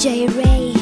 DJ Ray,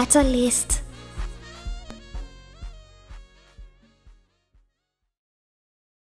Ray, the catalyst.